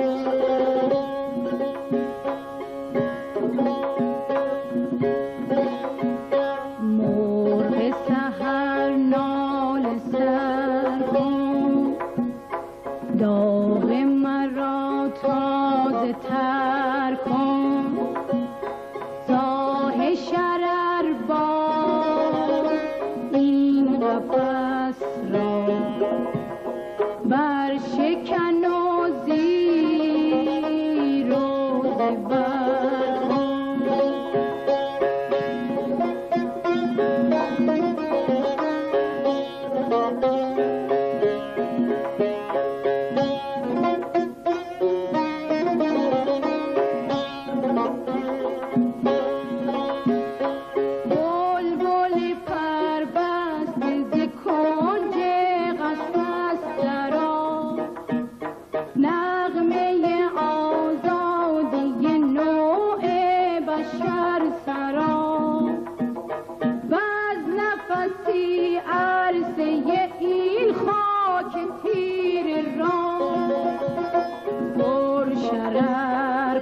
Música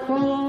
Thank.